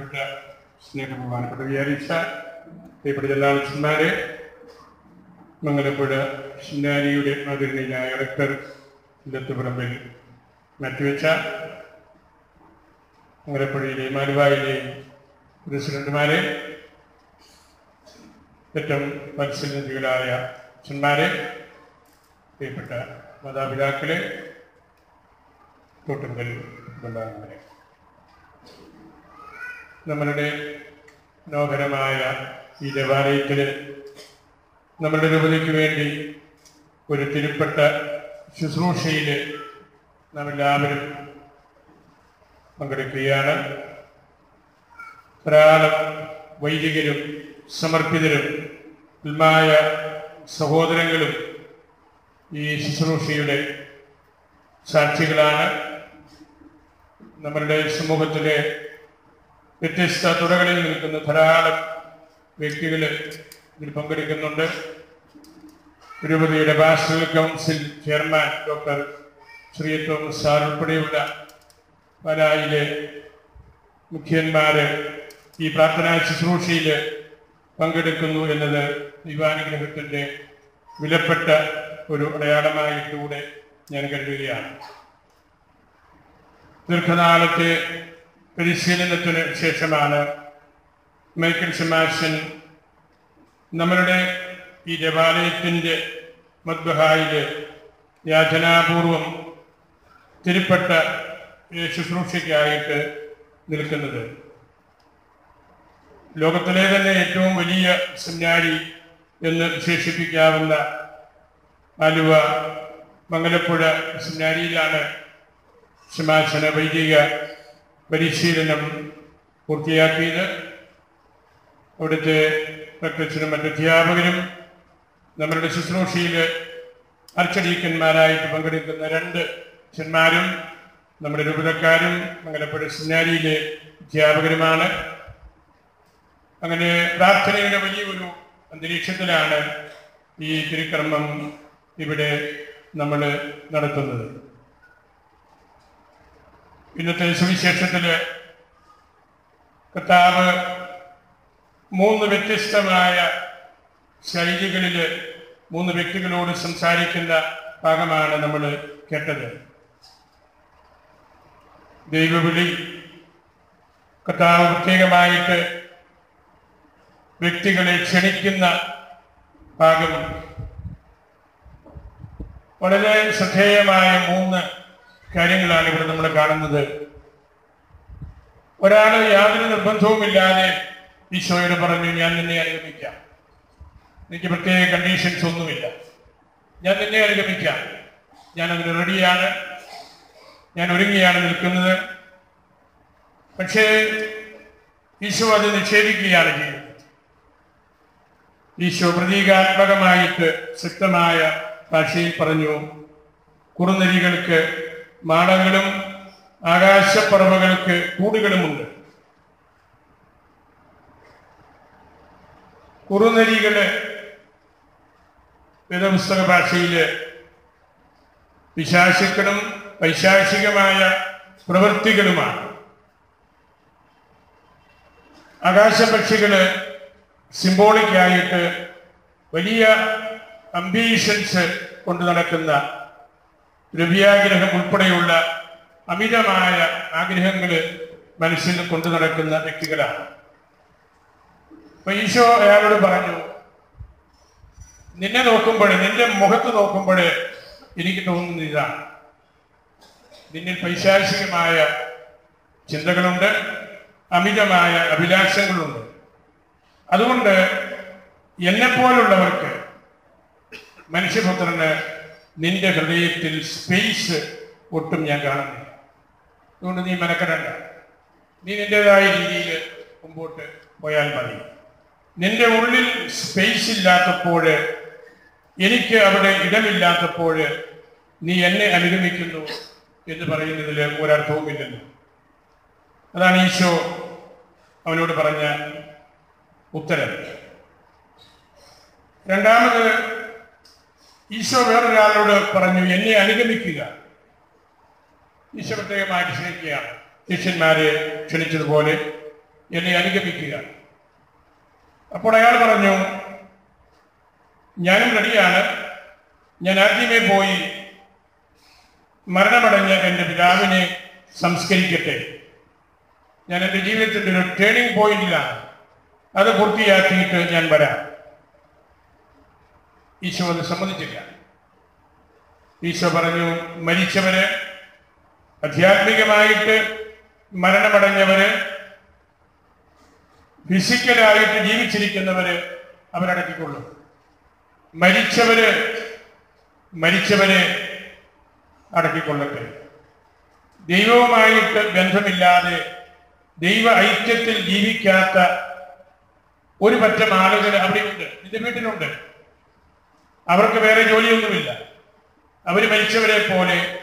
പ്രിയപ്പെട്ട സ്നേഹബഹുമാനപ്പെട്ട വിചാരിച്ച പ്രിയപ്പെട്ട എല്ലാ അച്ഛന്മാരെ മംഗലപ്പുഴ ശിന്നാരിയുടെ ആദരണീയനായ ഡോക്ടർ ഇല്ലത്തുപറമ്പിൽ മാറ്റിവെച്ച മംഗലപ്പുഴയിലെ മാലുവായിലെ പ്രസിഡന്റുമാരെ ഏറ്റവും മത്സരനിധികളായ അച്ഛന്മാരെ പ്രിയപ്പെട്ട മാതാപിതാക്കളെ തോട്ടുങ്കൽ കുടുംബാംഗങ്ങളെ. നമ്മളുടെ മനോഹരമായ ഈ ദേവാലയത്തിൽ നമ്മളുടെ രൂപതയ്ക്ക് വേണ്ടി ഒരു തിരുപ്പെട്ട ശുശ്രൂഷയിൽ നാം എല്ലാവരും പങ്കെടുക്കുകയാണ്. ധാരാളം വൈദികരും സമർപ്പിതരും ഉൽമായ സഹോദരങ്ങളും ഈ ശുശ്രൂഷയുടെ സാക്ഷികളാണ്. നമ്മളുടെ സമൂഹത്തിലെ വ്യത്യസ്ത തുറകളിൽ നിൽക്കുന്ന ധാരാളം വ്യക്തികൾ ഇതിൽ പങ്കെടുക്കുന്നുണ്ട്. തിരുപതിയുടെ pastoral council chairman doctor Shri Thomas sir ഉൾപ്പെടെയുള്ള പാലായിലെ മുഖ്യന്മാര് ഈ പ്രാർത്ഥനാ ശുശ്രൂഷയിൽ പങ്കെടുക്കുന്നു എന്നത് ദൈവാനുഗ്രഹത്തിന്റെ വിലപ്പെട്ട ഒരു അടയാളമായിട്ടൂടെ ഞാൻ കരുതുകയാണ്. ദീർഘനാളത്തെ പരിശീലനത്തിന് ശേഷമാണ് മൈക്കൽ സെമാഷൻ നമ്മളുടെ ഈ ദേവാലയത്തിന്റെ മദ്ബഹായിൽ യാചനാപൂർവം തിരുപ്പെട്ട ശുശ്രൂഷയ്ക്കായിട്ട് നിൽക്കുന്നത്. ലോകത്തിലെ തന്നെ ഏറ്റവും വലിയ സെമിനാരി എന്ന് വിശേഷിപ്പിക്കാവുന്ന ആലുവ മംഗലപ്പുഴ സെമിനാരിയിലാണ് ശമാശന വൈദിക പരിശീലനം പൂർത്തിയാക്കിയത് അവിടുത്തെ പ്രത്യക്ഷനും മറ്റധ്യാപകരും നമ്മളുടെ ശുശ്രൂഷയിൽ അർച്ചടീക്കന്മാരായിട്ട് പങ്കെടുക്കുന്ന രണ്ട് അച്ഛന്മാരും നമ്മുടെ രൂപതക്കാരും മംഗലപ്പുഴ സിന്നാരിയിലെ അധ്യാപകരുമാണ്. അങ്ങനെ പ്രാർത്ഥനയുടെ വലിയൊരു അന്തരീക്ഷത്തിലാണ് ഈ തിരുക്കർമ്മം ഇവിടെ നമ്മൾ നടത്തുന്നത്. ഇന്നത്തെ സുവിശേഷത്തിൽ കർത്താവ് മൂന്ന് വ്യത്യസ്തമായ ശൈലികളിൽ മൂന്ന് വ്യക്തികളോട് സംസാരിക്കുന്ന ഭാഗമാണ് നമ്മൾ കേട്ടത്. ദൈവവിളി കർത്താവ് പ്രത്യേകമായിട്ട് വ്യക്തികളെ ക്ഷണിക്കുന്ന ഭാഗം വളരെ ശ്രദ്ധേയമായ മൂന്ന് കാര്യങ്ങളാണ് ഇവിടെ നമ്മൾ കാണുന്നത്. ഒരാൾ യാതൊരു നിർബന്ധവുമില്ലാതെ ഈശോയോട് പറഞ്ഞു ഞാൻ നിന്നെ അനുഗമിക്കാം. എനിക്ക് പ്രത്യേക കണ്ടീഷൻസ് ഒന്നുമില്ല. ഞാൻ നിന്നെ അനുഗമിക്കാം. ഞാൻ അതിന് റെഡിയാണ് ഞാൻ ഒരുങ്ങിയാണ് നിൽക്കുന്നത്. പക്ഷേ ഈശോ അത് നിഷേധിക്കുകയാണ് ചെയ്യുന്നത്. ഈശോ പ്രതീകാത്മകമായിട്ട് ശക്തമായ ഭാഷയിൽ പറഞ്ഞു കുറുനരികൾക്ക് മാടങ്ങളും ആകാശപ്പറവകൾക്ക് കൂടുകളുമുണ്ട്. കുറുനരികൾ വേദപുസ്തക ഭാഷയിൽ പിശാശുക്കളും പൈശാചികമായ പ്രവൃത്തികളുമാണ്. ആകാശപക്ഷികൾ സിംബോളിക്കായിട്ട് വലിയ അംബീഷൻസ് കൊണ്ട് നടക്കുന്ന ദ്രവ്യാഗ്രഹം ഉൾപ്പെടെയുള്ള അമിതമായ ആഗ്രഹങ്ങൾ മനസ്സിൽ കൊണ്ടു നടക്കുന്ന വ്യക്തികളാണ്. അപ്പൊ ഈശോ അയാളോട് പറഞ്ഞു നിന്നെ നോക്കുമ്പോൾ നിന്റെ മുഖത്ത് നോക്കുമ്പോൾ എനിക്ക് തോന്നുന്നത് ഇതാണ്. നിന്നിൽ പൈശാചികമായ ചിന്തകളുണ്ട് അമിതമായ അഭിലാഷങ്ങളുണ്ട്. അതുകൊണ്ട് എന്നെപ്പോലുള്ളവർക്ക് മനുഷ്യപുത്രന് നിന്റെ ഹൃദയത്തിൽ സ്പേസ് ഒട്ടും ഞാൻ കാണുന്നില്ല. അതുകൊണ്ട് നീ മെനക്കെടണ്ട. നീ നിന്റേതായ രീതിയിൽ മുമ്പോട്ട് പോയാൽ മതി. നിന്റെ ഉള്ളിൽ സ്പേസ് ഇല്ലാത്തപ്പോൾ എനിക്ക് അവിടെ ഇടമില്ലാത്തപ്പോൾ നീ എന്നെ അനുഗമിക്കുന്നു എന്ന് പറയുന്നതിൽ ഒരർത്ഥവുമില്ലല്ലോ അതാണ് ഈശോ അവനോട് പറഞ്ഞ ഉത്തരം. രണ്ടാമത് ഈശോ വേറൊരാളോട് പറഞ്ഞു എന്നെ അനുഗമിക്കുക. ഈശോ പ്രത്യേകമായിട്ട് ക്ഷണിക്കുകയാണ്. ശിഷ്യന്മാരെ ക്ഷണിച്ചതുപോലെ എന്നെ അനുഗമിക്കുക. അപ്പോൾ അയാൾ പറഞ്ഞു ഞാനും റെഡിയാണ്. ഞാൻ ആദ്യമേ പോയി മരണമടഞ്ഞ എന്റെ പിതാവിനെ സംസ്കരിക്കട്ടെ. ഞാൻ എന്റെ ജീവിതത്തിന്റെ ഒരു ടേണിംഗ് പോയിന്റിലാണ് അത് പൂർത്തിയാക്കിയിട്ട് ഞാൻ വരാം. ഈശോ അത് സമ്മതിച്ചില്ല. ഈശോ പറഞ്ഞു മരിച്ചവര് ആധ്യാത്മികമായിട്ട് മരണമടഞ്ഞവര് ഫിസിക്കലായിട്ട് ജീവിച്ചിരിക്കുന്നവര് അവരടക്കിക്കൊള്ളും. മരിച്ചവര് മരിച്ചവരെ അടക്കിക്കൊള്ളട്ടെ. ദൈവവുമായിട്ട് ബന്ധമില്ലാതെ ദൈവ ഐക്യത്തിൽ ജീവിക്കാത്ത ഒരു പറ്റം ആളുകൾ അവിടെയുണ്ട്. നിന്റെ വീട്ടിലുണ്ട്. അവർക്ക് വേറെ ജോലിയൊന്നുമില്ല. അവർ മരിച്ചവരെ പോലെ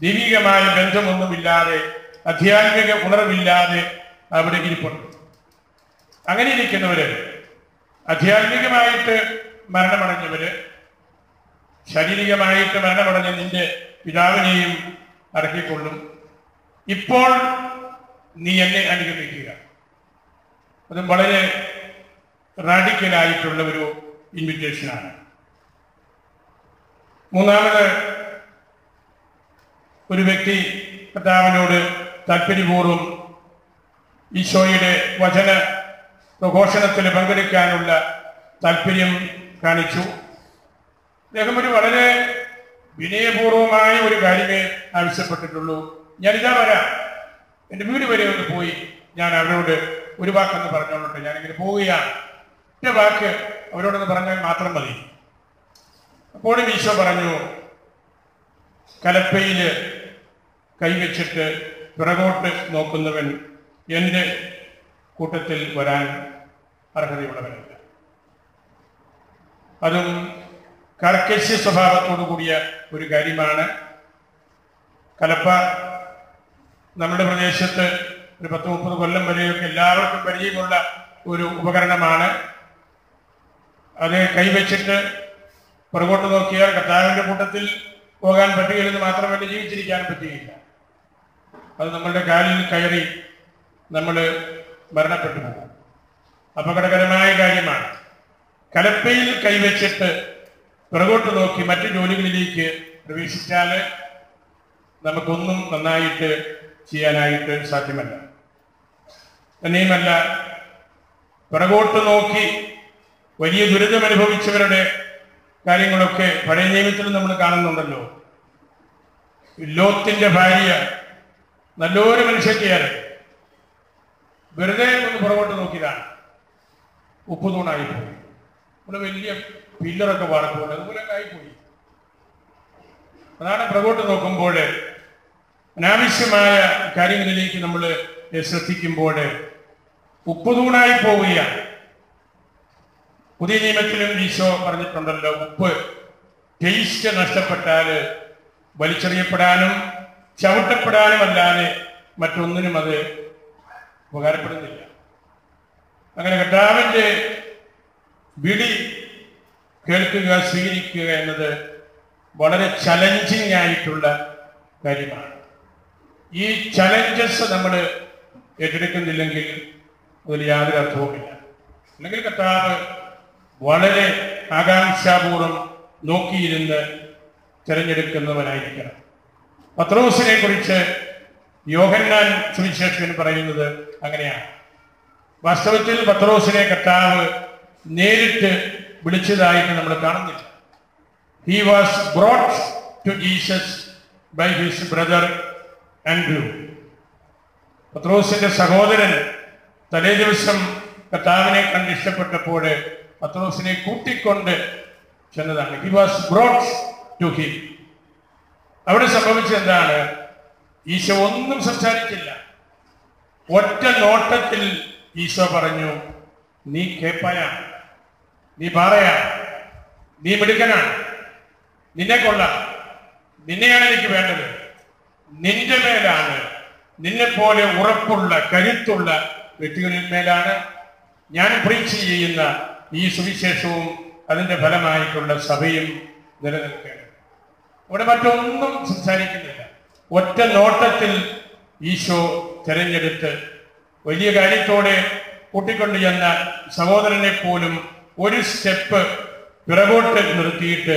ദൈവികമായ ബന്ധമൊന്നുമില്ലാതെ ആധ്യാത്മിക ഉണർവില്ലാതെ അവിടെ ഇരിപ്പുണ്ട്. അങ്ങനെ ഇരിക്കുന്നവര് ആധ്യാത്മികമായിട്ട് മരണമടഞ്ഞവര് ശാരീരികമായിട്ട് മരണമടഞ്ഞ നിന്റെ പിതാവിനെയും അടക്കിക്കൊള്ളും. ഇപ്പോൾ നീ എന്നെ അനുഗമിക്കുക അതും വളരെ റാഡിക്കലായിട്ടുള്ള ഒരു ഇൻവിറ്റേഷനാണ് മൂന്നാമത് ഒരു വ്യക്തി കർത്താവിനോട് താല്പര്യപൂർവം ഈശോയുടെ വചന പ്രഘോഷണത്തിൽ പങ്കെടുക്കാനുള്ള താല്പര്യം കാണിച്ചു. അദ്ദേഹം ഒരു വളരെ വിനയപൂർവമായ ഒരു കാര്യമേ ആവശ്യപ്പെട്ടിട്ടുള്ളൂ. ഞാനിതാ വരാം. എന്റെ വീട് വരെ ഒന്ന് പോയി ഞാൻ അവരോട് ഒരു വാക്കെന്ന് പറഞ്ഞോളട്ടെ ഞാനിങ്ങനെ പോവുകയാണ്. ഒറ്റ വാക്ക് അവരോടൊന്ന് പറഞ്ഞാൽ മാത്രം മതി. അപ്പോഴും ഈശോ പറഞ്ഞു കലപ്പയിൽ കൈവച്ചിട്ട് പിറകോട്ട് നോക്കുന്നവൻ എന്റെ കൂട്ടത്തിൽ വരാൻ അർഹതയുള്ളവനല്ല. അതും കർക്കശ്യ സ്വഭാവത്തോടു കൂടിയ ഒരു കാര്യമാണ്. കലപ്പ നമ്മുടെ പ്രദേശത്ത് ഒരു പത്ത് മുപ്പത് കൊല്ലം വരെയൊക്കെ എല്ലാവർക്കും പരിചയമുള്ള ഒരു ഉപകരണമാണ്. അത് കൈവച്ചിട്ട് പുറകോട്ട് നോക്കിയാൽ കർത്താവിന്റെ കൂട്ടത്തിൽ പോകാൻ പറ്റുകയില്ലെന്ന് മാത്രമല്ല ജീവിച്ചിരിക്കാൻ പറ്റുകയില്ല. അത് നമ്മളുടെ കാലിൽ കയറി നമ്മൾ മരണപ്പെട്ടു പോകും. അപകടകരമായ കാര്യമാണ്. കലപ്പയിൽ കൈവച്ചിട്ട് പുറകോട്ട് നോക്കി മറ്റു ജോലികളിലേക്ക് പ്രവേശിച്ചാൽ നമുക്കൊന്നും നന്നായിട്ട് ചെയ്യാനായിട്ട് സാധ്യമല്ല. തന്നെയുമല്ല പുറകോട്ട് നോക്കി വലിയ ദുരിതം അനുഭവിച്ചവരുടെ കാര്യങ്ങളൊക്കെ പഴയ നിയമത്തിൽ നമ്മൾ കാണുന്നുണ്ടല്ലോ. ലോത്തിന്റെ ഭാര്യ നല്ലൊരു മനുഷ്യത്തെയാണ് വെറുതെ ഒന്ന് പുറകോട്ട് നോക്കിയതാണ്. ഉപ്പ് തൂണായി പോയി ഇവിടെ വലിയ പില്ലറൊക്കെ വാർക്കുമ്പോൾ അതുപോലെ ആയിപ്പോയി. അതാണ് പുറകോട്ട് നോക്കുമ്പോൾ അനാവശ്യമായ കാര്യങ്ങളിലേക്ക് നമ്മൾ ശ്രദ്ധിക്കുമ്പോൾ ഉപ്പുതൂണായി പോവുകയാണ്. പുതിയ നിയമത്തിലും ഈശോ പറഞ്ഞിട്ടുണ്ടല്ലോ ഉപ്പ് ടേസ്റ്റ് നഷ്ടപ്പെട്ടാൽ വലിച്ചെറിയപ്പെടാനും ചവിട്ടപ്പെടാനും അല്ലാതെ മറ്റൊന്നിനും അത് ഉപകാരപ്പെടുന്നില്ല. അങ്ങനെ കർത്താവിന്റെ വിളി കേൾക്കുക സ്വീകരിക്കുക എന്നത് വളരെ ചലഞ്ചിങ് ആയിട്ടുള്ള കാര്യമാണ്. ഈ ചലഞ്ചസ് നമ്മൾ ഏറ്റെടുക്കുന്നില്ലെങ്കിൽ അതിൽ യാതൊരു അർത്ഥവുമില്ല. അല്ലെങ്കിൽ കർത്താവ് വളരെ ആകാംക്ഷാപൂർവം നോക്കിയിരുന്ന് തിരഞ്ഞെടുക്കുന്നവനായിരിക്കണം. പത്രോസിനെ കുറിച്ച് യോഹന്നാൻ സുവിശേഷകൻ പറയുന്നത് അങ്ങനെയാണ്. വാസ്തവത്തിൽ പത്രോസിനെ കർത്താവ് നേരിട്ട് വിളിച്ചതായിട്ട് നമ്മൾ കാണുന്നില്ല. He was brought to Jesus by his brother Andrew പത്രോസിന്റെ സഹോദരൻ തലേ ദിവസം കർത്താവിനെ കണ്ട് ഇഷ്ടപ്പെട്ടപ്പോൾ പത്രോസിനെ കൂട്ടിക്കൊണ്ട് ചെന്നതാണ്. He was brought to him അവിടെ സംഭവിച്ചത് എന്താണ്? ഈശോ ഒന്നും സംസാരിച്ചില്ല. ഒറ്റ നോട്ടത്തിൽ ഈശോ പറഞ്ഞു നീ കേപ്പയാണ് നീ പാറയാണ് നീ മിടുക്കനാണ്. നിന്നെ കൊള്ളാം നിന്നെയാണ് എനിക്ക് വേണ്ടത്. നിന്റെ മേലാണ് നിന്നെ പോലെ ഉറപ്പുള്ള കരുത്തുള്ള വ്യക്തികളിൽ മേലാണ് ഞാൻ പ്രീച്ച് ചെയ്യുന്ന ഈ സുവിശേഷവും അതിന്റെ ഫലമായിട്ടുള്ള സഭയും നിലനിൽക്കേണ്ടത് ഇവിടെ മറ്റൊന്നും സംസാരിക്കുന്നില്ല. ഒറ്റ നോട്ടത്തിൽ ഈശോ തിരഞ്ഞെടുത്ത് വലിയ കാര്യത്തോടെ കൂട്ടിക്കൊണ്ടു ചെന്ന സഹോദരനെ പോലും ഒരു സ്റ്റെപ്പ് പിറകോട്ട് നിർത്തിയിട്ട്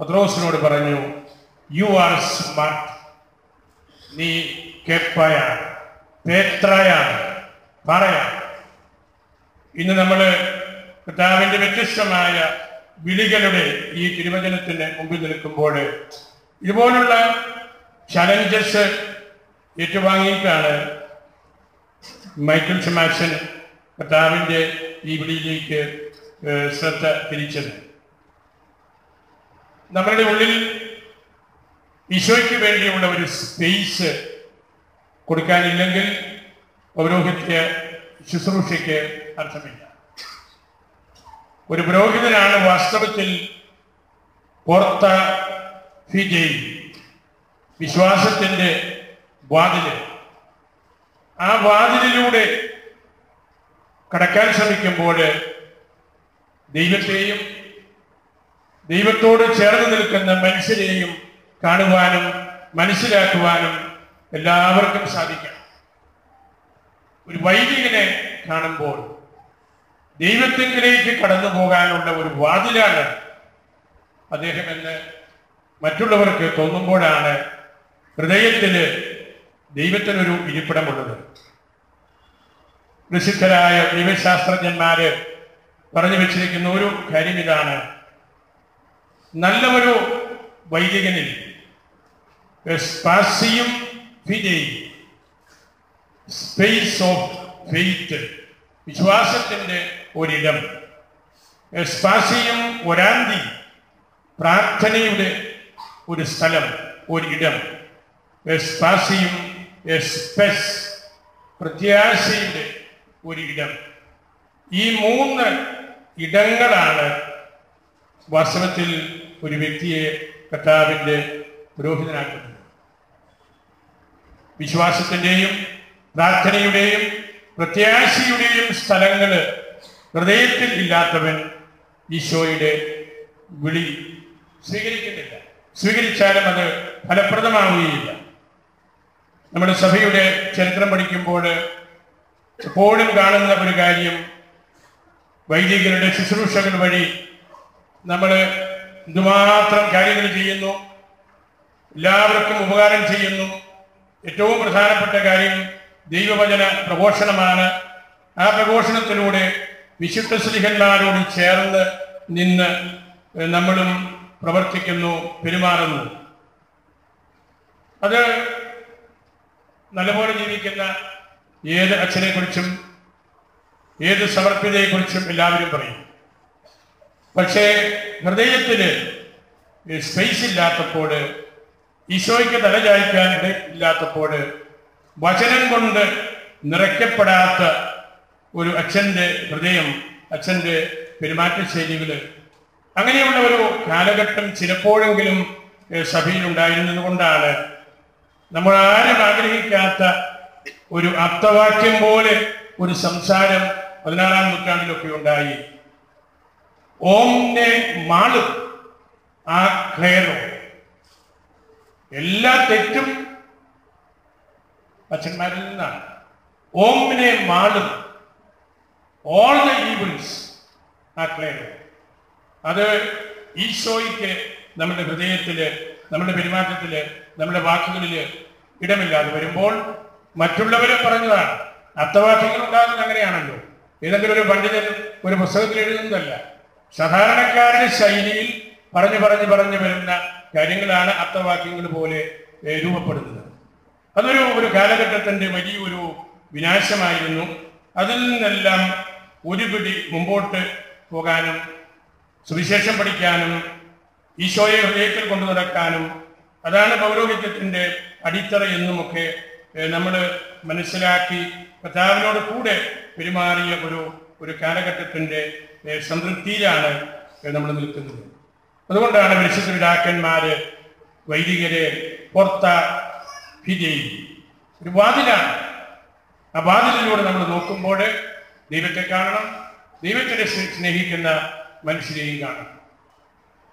പത്രോസിനോട് പറഞ്ഞു യു ആർ സ്മാർട്ട് നീ കെപ്പയാണ്. പേത്രയാണ്. പറയാ ഇന്ന് നമ്മൾ കർത്താവിന്റെ വ്യത്യസ്തമായ വിളികളുടെ ഈ തിരുവചനത്തിന് മുമ്പിൽ നിൽക്കുമ്പോൾ ഇതുപോലുള്ള ചലഞ്ചസ് ഏറ്റുവാങ്ങിയിട്ടാണ് മൈക്കിൾ ഷമാക്സൻ കർത്താവിന്റെ ഈ വിളിയിലേക്ക് ശ്രദ്ധ തിരിച്ചത്. നമ്മളുടെ ഉള്ളിൽ ഈശോയ്ക്ക് വേണ്ടിയുള്ള ഒരു സ്പേസ് കൊടുക്കാനില്ലെങ്കിൽ പൗരോഹിത്യ ശുശ്രൂഷയ്ക്ക് അർത്ഥമില്ല. ഒരു പുരോഹിതനാണ് വാസ്തവത്തിൽ പുറത്ത ഫിജയിൽ വിശ്വാസത്തിന്റെ വാതിൽ. ആ വാതിലിലൂടെ കടക്കാൻ ശ്രമിക്കുമ്പോൾ ദൈവത്തെയും ദൈവത്തോട് ചേർന്ന് നിൽക്കുന്ന മനുഷ്യരെയും കാണുവാനും മനസ്സിലാക്കുവാനും എല്ലാവർക്കും സാധിക്കണം. ഒരു വൈദികനെ കാണുമ്പോൾ ദൈവത്തിങ്കിലേക്ക് കടന്നു പോകാനുള്ള ഒരു വാതിലാണ് അദ്ദേഹം എന്ന് മറ്റുള്ളവർക്ക് തോന്നുമ്പോഴാണ് ഹൃദയത്തിന് ദൈവത്തിനൊരു ഇരിപ്പിടമുള്ളത്. പ്രസിദ്ധരായ ദൈവശാസ്ത്രജ്ഞന്മാര് പറഞ്ഞു വെച്ചിരിക്കുന്ന ഒരു കാര്യം ഇതാണ്. നല്ല ഒരു വൈദികനിൽ സ്പാസിയും സ്പേസ് ഓഫ് ഫെയ്ത്ത് വിശ്വാസത്തിന്റെ ഒരിടം. എസ്പാസിയും ഒരാന്തി പ്രാർത്ഥനയുടെ ഒരു സ്ഥലം ഒരിടം. എസ്പാസിയും എസ്പെസ് പ്രത്യാശയുടെ ഒരിടം. ഈ മൂന്ന് ഇടങ്ങളാണ് വാസ്തവത്തിൽ ഒരു വ്യക്തിയെ കർത്താവിന്റെ പുരോഹിതനാക്കുന്നത്. വിശ്വാസത്തിന്റെയും പ്രാർത്ഥനയുടെയും പ്രത്യാശയുടെയും സ്ഥലങ്ങൾ ഹൃദയത്തിൽ ഇല്ലാത്തവൻ ഈശോയുടെ വിളി സ്വീകരിക്കുന്നില്ല. സ്വീകരിച്ചാലും അത് ഫലപ്രദമാവുകയില്ല. നമ്മുടെ സഭയുടെ ചരിത്രം പഠിക്കുമ്പോൾ എപ്പോഴും കാണുന്ന ഒരു കാര്യം വൈദികരുടെ ശുശ്രൂഷകൾ വഴി നമ്മൾ എന്തുമാത്രം കാര്യങ്ങൾ ചെയ്യുന്നു എല്ലാവർക്കും ഉപകാരം ചെയ്യുന്നു. ഏറ്റവും പ്രധാനപ്പെട്ട കാര്യം ദൈവവചന പ്രഘോഷണമാണ്. ആ പ്രഘോഷണത്തിലൂടെ വിശുദ്ധ സ്ലിഹന്മാരോട് ചേർന്ന് നിന്ന് നമ്മളും പ്രവർത്തിക്കുന്നു പെരുമാറുന്നു. അത് നല്ലപോലെ ജീവിക്കുന്ന ഏത് അച്ഛനെ കുറിച്ചും ഏത് സമർപ്പിതയെക്കുറിച്ചും എല്ലാവരും പറയും. പക്ഷേ ഹൃദയത്തിന് സ്പേസ് ഇല്ലാത്തപ്പോൾ ഈശോയ്ക്ക് തലചായ്ക്കാൻ ഇല്ലാത്തപ്പോൾ വചനം കൊണ്ട് നിറയ്ക്കപ്പെടാത്ത ഒരു അച്ഛന്റെ ഹൃദയം അച്ഛന്റെ പെരുമാറ്റശൈലികൾ അങ്ങനെയുള്ള ഒരു കാലഘട്ടം ചിലപ്പോഴെങ്കിലും സഭയിൽ ഉണ്ടായിരുന്നത് കൊണ്ടാണ് നമ്മൾ ആരും ആഗ്രഹിക്കാത്ത ഒരു അർത്ഥവാക്യം പോലെ ഒരു സംസാരം പതിനാറാം നൂറ്റാണ്ടിലൊക്കെ ഉണ്ടായി. ഓംനെ മാൾ ആ ക്ലേറോ എല്ലാ തെറ്റും അച്ഛന്മാരിൽ നിന്നാണ്. ഓമിനെ മാളും ഓൾ ദ ഈവിൾസ് ആ ക്ലെയറോ അത് ഈശോയ്ക്ക് നമ്മുടെ ഹൃദയത്തിൽ നമ്മുടെ പെരുമാറ്റത്തിൽ നമ്മുടെ വാക്കുകളിൽ ഇടമില്ലാതെ വരുമ്പോൾ മറ്റുള്ളവരെ പറഞ്ഞതാണ്. അർത്ഥവാക്യങ്ങൾ ഉണ്ടാകുന്നത് അങ്ങനെയാണല്ലോ. ഏതെങ്കിലും ഒരു പണ്ഡിതൻ ഒരു പുസ്തകത്തിൽ എഴുതുന്നതല്ല. സാധാരണക്കാരുടെ ശൈലിയിൽ പറഞ്ഞു പറഞ്ഞു പറഞ്ഞു വരുന്ന കാര്യങ്ങളാണ് അർത്ഥവാക്യങ്ങൾ പോലെ രൂപപ്പെടുന്നത്. അതൊരു ഒരു കാലഘട്ടത്തിന്റെ വലിയൊരു വിനാശമായിരുന്നു. അതിൽ നിന്നെല്ലാം ഒരു പിടി മുമ്പോട്ട് പോകാനും സുവിശേഷം പഠിക്കാനും ഈശോയെ ഹൃദയത്തിൽ കൊണ്ടു നടക്കാനും അതാണ് പൗരോഹിത്യത്തിന്റെ അടിത്തറ എന്നുമൊക്കെ നമ്മൾ മനസ്സിലാക്കി കർത്താവിനോട് കൂടെ പെരുമാറിയ ഒരു ഒരു കാലഘട്ടത്തിന്റെ സംതൃപ്തിയിലാണ് നമ്മൾ നിൽക്കുന്നത്. അതുകൊണ്ടാണ് വിശുദ്ധ പിതാക്കന്മാര് വൈദികരെ പുറത്ത ഭിജയി ഒരു വാതിലാണ്. ആ വാതിലിലൂടെ നമ്മൾ നോക്കുമ്പോൾ ദൈവത്തെ കാണണം ദൈവത്തിനെ സ്നേ- സ്നേഹിക്കുന്ന മനുഷ്യരെയും കാണണം.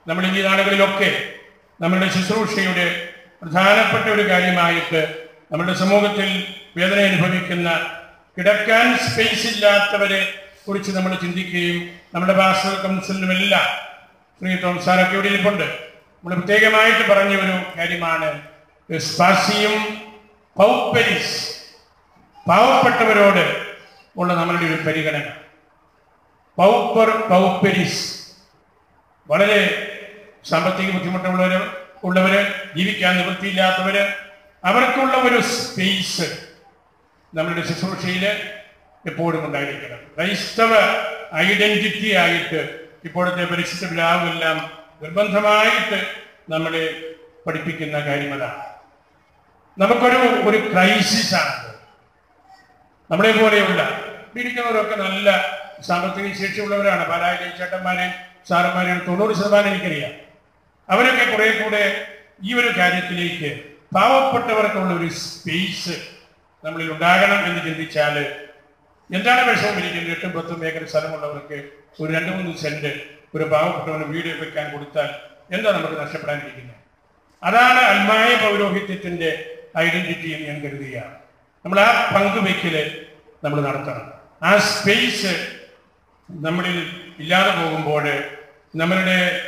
നമ്മൾ ഈ നാടുകളിലൊക്കെ നമ്മളുടെ ശുശ്രൂഷയുടെ പ്രധാനപ്പെട്ട ഒരു കാര്യമായിട്ട് നമ്മുടെ സമൂഹത്തിൽ വേദന അനുഭവിക്കുന്ന കിടക്കാൻ സ്പേസ് ഇല്ലാത്തവരെ കുറിച്ച് നമ്മൾ ചിന്തിക്കുകയും നമ്മുടെ പാസ്റ്റർ കൗൺസിലിനുമെല്ലാം ശ്രീ തോംസാറൊക്കെ ഇവിടെ ഇരിപ്പുണ്ട്. നമ്മൾ പ്രത്യേകമായിട്ട് പറഞ്ഞ ഒരു കാര്യമാണ് പാവപ്പെട്ടവരോട് ഉള്ള നമ്മളുടെ ഒരു പരിഗണന. പൗപ്പർ പൗപ്പരിസ്. വളരെ സാമ്പത്തിക ബുദ്ധിമുട്ടുള്ളവര് ഉള്ളവര് ജീവിക്കാൻ നിവൃത്തിയില്ലാത്തവര് അവർക്കുള്ള ഒരു സ്പേസ് നമ്മളുടെ ശുശ്രൂഷയിൽ എപ്പോഴും ഉണ്ടായിരിക്കണം. ക്രൈസ്തവ ഐഡന്റിറ്റി ആയിട്ട് ഇപ്പോഴത്തെ പരിശുദ്ധ പിതാവെല്ലാം നിർബന്ധമായിട്ട് നമ്മളെ പഠിപ്പിക്കുന്ന കാര്യം അതാണ്. നമുക്കൊരു ഒരു ക്രൈസിസ് ആണ്. നമ്മളെ പോലെയുള്ള ഇരിക്കുന്നവരൊക്കെ നല്ല സാമ്പത്തിക ശേഷിയുള്ളവരാണ്. പാലായിലെ ചേട്ടന്മാരെ സാറന്മാരെയും തൊണ്ണൂറ് ശതമാനം എനിക്കറിയാം. അവരൊക്കെ കുറെ കൂടെ ഈ ഒരു കാര്യത്തിലേക്ക് പാവപ്പെട്ടവർക്കുള്ള ഒരു സ്പേസ് നമ്മളിൽ ഉണ്ടാകണം എന്ന് ചിന്തിച്ചാൽ എന്താണ് വിഷമം? ഇരിക്കുന്നത് എട്ടും പത്തും ഏക്കർ സ്ഥലമുള്ളവർക്ക് ഒരു രണ്ട് മൂന്ന് സെന്റ് ഒരു പാവപ്പെട്ടവന് വീട് വെക്കാൻ കൊടുത്താൽ എന്താ നമുക്ക് നഷ്ടപ്പെടാനിരിക്കുന്നത്? അതാണ് അൽമായ പൗരോഹിത്യത്തിന്റെ ഐഡന്റിറ്റി എന്ന് ഞാൻ കരുതുകയാണ്. നമ്മൾ ആ പങ്കുവയ്ക്കൽ നമ്മൾ നടത്തണം. ആ സ്പേസ് നമ്മളിൽ ഇല്ലാതെ പോകുമ്പോൾ നമ്മളുടെ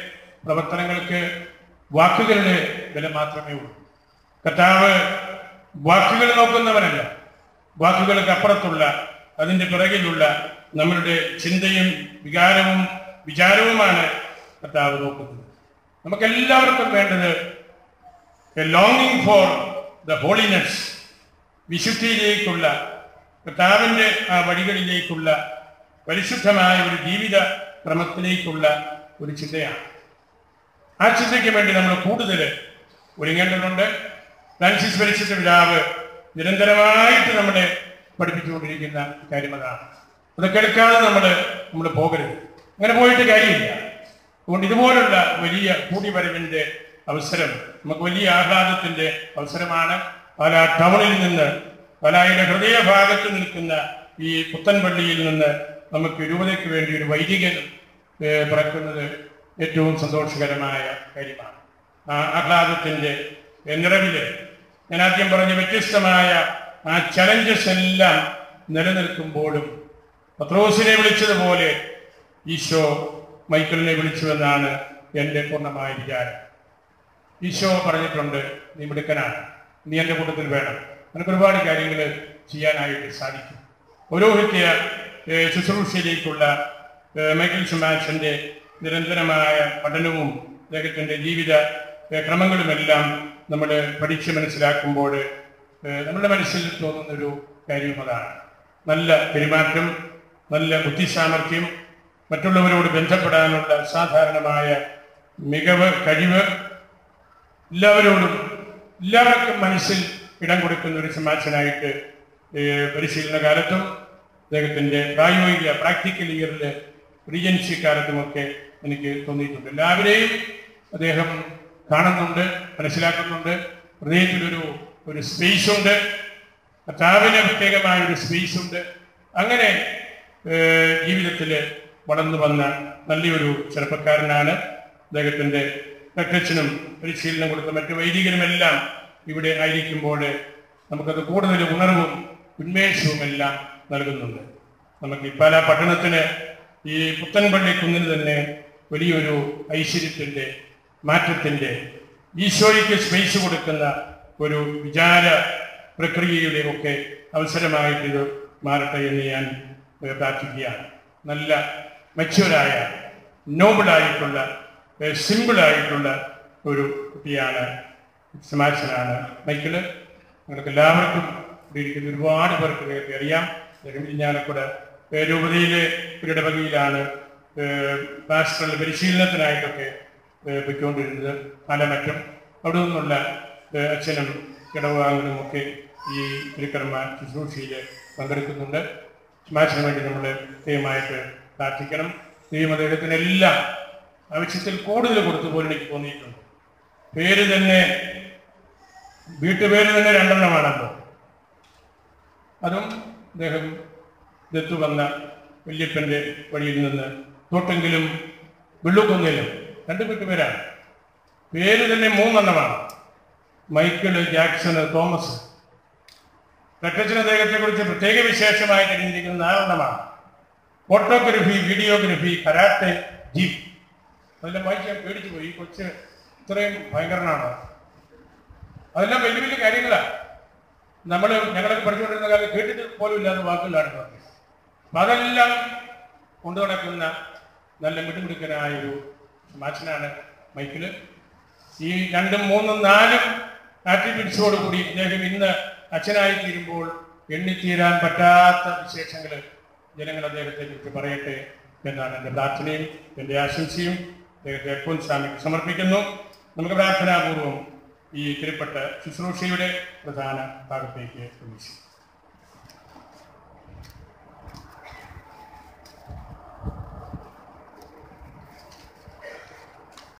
പ്രവർത്തനങ്ങൾക്ക് വാക്കുകളുടെ വില മാത്രമേ ഉള്ളൂ. കർത്താവ് വാക്കുകൾ നോക്കുന്നവനല്ല. വാക്കുകൾക്ക് അപ്പുറത്തുള്ള അതിന്റെ പിറകിലുള്ള നമ്മളുടെ ചിന്തയും വികാരവും വിചാരവുമാണ് കർത്താവ് നോക്കുന്നത്. നമുക്കെല്ലാവർക്കും വേണ്ടത് എ ലോങ്ങിങ് ഫോർ ദ ഹോളിനെസ് വിശുദ്ധിയിലേക്കുള്ള കർത്താവിന്റെ ആ വഴികളിലേക്കുള്ള പരിശുദ്ധമായ ഒരു ജീവിത ക്രമത്തിലേക്കുള്ള ഒരു ചിന്തയാണ്. ആ ചിന്തയ്ക്ക് വേണ്ടി നമ്മൾ കൂടുതൽ ഒരുങ്ങേണ്ടതുണ്ട്. ഫ്രാൻസിസ് പരിശുദ്ധ പിതാവ് നിരന്തരമായിട്ട് നമ്മളെ പഠിപ്പിച്ചുകൊണ്ടിരിക്കുന്ന കാര്യം അതാണ്. അത് കേൾക്കാതെ നമ്മൾ നമ്മൾ പോകരുത്. അങ്ങനെ പോയിട്ട് കാര്യമില്ല. അതുകൊണ്ട് ഇതുപോലുള്ള വലിയ കൂടിവരവിന്റെ അവസരം നമുക്ക് വലിയ ആഹ്ലാദത്തിന്റെ അവസരമാണ്. പാലാ ടൗണിൽ നിന്ന് പാലായുടെ ഹൃദയഭാഗത്ത് നിൽക്കുന്ന ഈ പുത്തൻപള്ളിയിൽ നിന്ന് നമുക്ക് രൂപതയ്ക്ക് വേണ്ടി ഒരു വൈദികൻ പിറക്കുന്നത് ഏറ്റവും സന്തോഷകരമായ കാര്യമാണ്. ആ നിറവിൽ ഞാൻ ആദ്യം പറഞ്ഞ വ്യത്യസ്തമായ ആ ചലഞ്ചസ് എല്ലാം നിലനിൽക്കുമ്പോഴും പത്രോസിനെ വിളിച്ചതുപോലെ ഈശോ മൈക്കിളിനെ വിളിച്ചുവെന്നാണ് എന്റെ പൂർണമായ വിചാരം. ഈശോ പറഞ്ഞിട്ടുണ്ട് നീ മിടുക്കനാണ്. നീ എന്റെ കൂട്ടത്തിൽ വേണം. നിനക്ക് ഒരുപാട് കാര്യങ്ങൾ ചെയ്യാനായിട്ട് സാധിക്കും. പൗരോഹിത്യ ശുശ്രൂഷയിലേക്കുള്ള മൈക്കിൾ സുമാച്ചന്റെ നിരന്തരമായ പഠനവും അദ്ദേഹത്തിന്റെ ജീവിത ക്രമങ്ങളുമെല്ലാം നമ്മൾ പഠിച്ച് മനസ്സിലാക്കുമ്പോൾ നമ്മുടെ മനസ്സിൽ തോന്നുന്നൊരു കാര്യം അതാണ്. നല്ല പെരുമാറ്റം നല്ല ബുദ്ധിസാമർഥ്യം മറ്റുള്ളവരോട് ബന്ധപ്പെടാനുള്ള സാധാരണമായ മികവ് കഴിവ് എല്ലാവരോടും എല്ലാവർക്കും മനസ്സിൽ ഇടം കൊടുക്കുന്ന ഒരു സമാജനായിട്ട് പരിശീലന കാലത്തും അദ്ദേഹത്തിന്റെ പ്രായോഗിക പ്രാക്ടിക്കൽ ഇയറിൽ റീജൻസി കാലത്തുമൊക്കെ എനിക്ക് തോന്നിയിട്ടുണ്ട്. എല്ലാവരെയും അദ്ദേഹം കാണുന്നുണ്ട് മനസ്സിലാക്കുന്നുണ്ട്. ഹൃദയത്തിലൊരു ഒരു സ്പേസ് ഉണ്ട്. കർത്താവിന് പ്രത്യേകമായ ഒരു സ്പേസ് ഉണ്ട്. അങ്ങനെ ജീവിതത്തിൽ വളർന്നു വന്ന നല്ലൊരു ചെറുപ്പക്കാരനാണ് അദ്ദേഹത്തിന്റെ രക്തച്ചനും പരിശീലനം കൊടുത്ത മറ്റു വൈദികരുമെല്ലാം ഇവിടെ ആയിരിക്കുമ്പോൾ നമുക്കത് കൂടുതൽ ഉണർവും ഉന്മേഷവും എല്ലാം നൽകുന്നുണ്ട്. നമുക്ക് ഇപ്പാല പല പട്ടണത്തിന് ഈ പുത്തൻപള്ളി കുന്നിൽ തന്നെ വലിയൊരു ഐശ്വര്യത്തിന്റെ മാറ്റത്തിന്റെ ഈശോയ്ക്ക് സ്പേസ് കൊടുക്കുന്ന ഒരു വിചാര പ്രക്രിയയുടെ ഒക്കെ അവസരമായിട്ട് ഇത് മാറട്ടെ എന്ന് ഞാൻ പ്രാർത്ഥിക്കുകയാണ്. നല്ല മെച്യൂരായ നോബിളായിട്ടുള്ള സിമ്പിളായിട്ടുള്ള ഒരു കുട്ടിയാണ് സമാശനാണ് മൈക്കിൾ നിങ്ങൾക്ക് എല്ലാവർക്കും ഇരിക്കുന്ന ഒരുപാട് പേർക്ക് നേരത്തെ അറിയാം. ഞാനക്കൂടെ രൂപതയിലെ ഒരു ഇടവകയിലാണ് പാസ്റ്ററൽ പരിശീലനത്തിനായിട്ടൊക്കെ പോയിക്കൊണ്ടിരുന്നത്. ആലമറ്റം അവിടെ നിന്നുള്ള അച്ഛനും ഇടവാങ്ങളും ഒക്കെ ഈ തിരുക്കർമ്മ ശുശ്രൂഷയിൽ പങ്കെടുക്കുന്നുണ്ട്. മാച്ചിന് വേണ്ടി നമ്മൾ ദൈവമായിട്ട് പ്രാർത്ഥിക്കണം. ദൈവം അദ്ദേഹത്തിനെല്ലാം ആവശ്യത്തിൽ കൂടുതൽ കൊടുത്തു പോലെ എനിക്ക് തോന്നിയിട്ടുണ്ട്. പേര് തന്നെ വീട്ടുപേര് തന്നെ രണ്ടെണ്ണമാണല്ലോ. അതും അദ്ദേഹം ദത്തു വന്ന വല്യപ്പന്റെ വഴിയിൽ നിന്ന് തോട്ടെങ്കിലും വെള്ളുക്കുന്നിലും രണ്ട് വീട്ടുപേരാണ്. പേര് തന്നെ മൂന്നെണ്ണമാണ്. Michael Jackson Thomas. റെക്ടച്ചൻ അദ്ദേഹത്തെ കുറിച്ച് പ്രത്യേക വിശേഷമായി കഴിഞ്ഞിരിക്കുന്ന നാലെണ്ണമാണ്. Photography videography karate jeep. അതെല്ലാം ഞാൻ പേടിച്ചു പോയി. ഈ കൊച്ച് ഇത്രയും ഭയങ്കരനാണ്. അതെല്ലാം വലിയ വലിയ കാര്യങ്ങളാണ് നമ്മൾ ഞങ്ങളൊക്കെ പഠിച്ചുകൊണ്ടിരുന്ന കാലം കേട്ടിട്ട് പോലും ഇല്ലാത്ത വാക്കുകളാണ് പറഞ്ഞത് അപ്പൊ അതെല്ലാം കൊണ്ടു നടക്കുന്ന നല്ല മിടുമിടുക്കനായ ഒരു മാച്ചനാണ് മൈക്കിൾ. ഈ രണ്ടും മൂന്നും നാലും ആറ്റിറ്റ്യൂഡ്സോട് കൂടി ഇദ്ദേഹം ഇന്ന് അച്ഛനായി തീരുമ്പോൾ എണ്ണിത്തീരാൻ പറ്റാത്ത വിശേഷങ്ങൾ ജനങ്ങൾ അദ്ദേഹത്തെ കുറിച്ച് പറയട്ടെ എന്നാണ് എന്റെ പ്രാർത്ഥനയും എന്റെ ആശംസയും. എപ്പോഴും സ്വാമിക്ക് സമർപ്പിക്കുന്നു. നമുക്ക് പ്രാർത്ഥനാപൂർവം ഈ തിരുപ്പെട്ട ശുശ്രൂഷയുടെ പ്രധാന ഭാഗത്തേക്ക് പ്രവേശിക്കും.